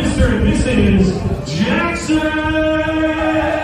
Mr. and Mrs. Jackson!